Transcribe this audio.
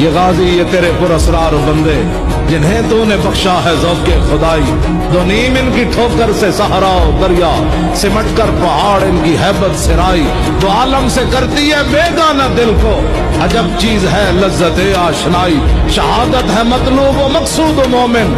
ये गाजी, ये तेरे पुरसरार बंदे। जिन्हें तूने बख्शा है जौक खुदाई। दो नीम इनकी ठोकर से सहारा दरिया सिमट कर पहाड़ इनकी हैबत सिराई। तो आलम से करती है बेगाना दिल को। अजब चीज़ है लज्जत आशनाई। शहादत है मतलूब मकसूद मोमिन।